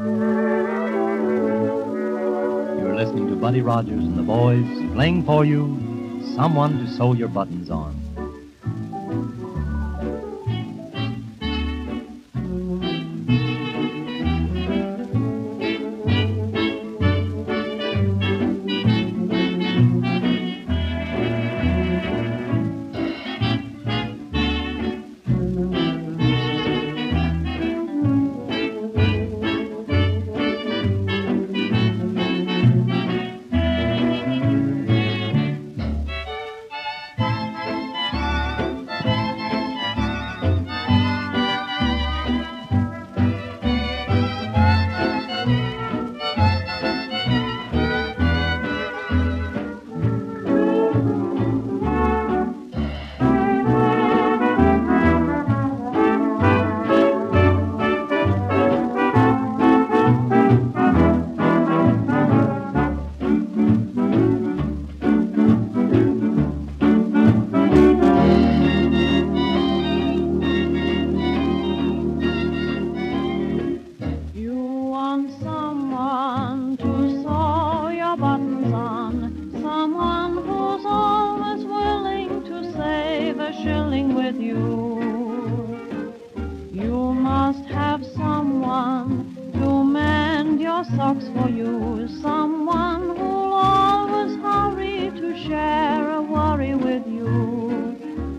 You're listening to Buddy Rogers and the boys playing for you Someone to Sew Your Buttons On. With you. You must have someone to mend your socks for you, someone who'll always hurry to share a worry with you.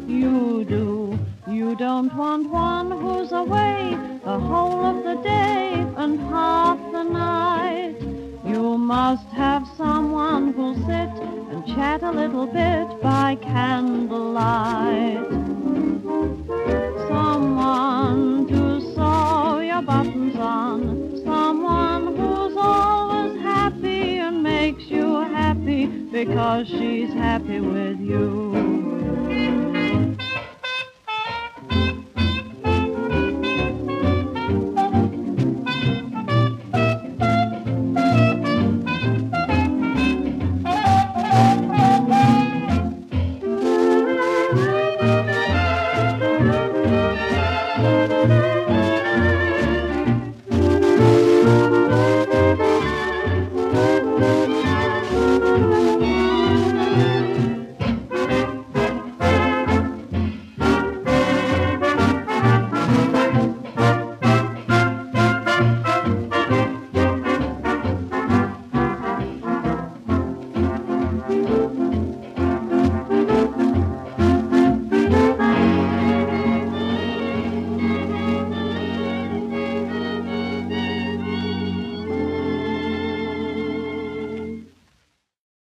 You do. You don't want one who's away the whole of the day and half the night. You must have someone who'll sit and chat a little bit by candlelight. Because she's happy with you.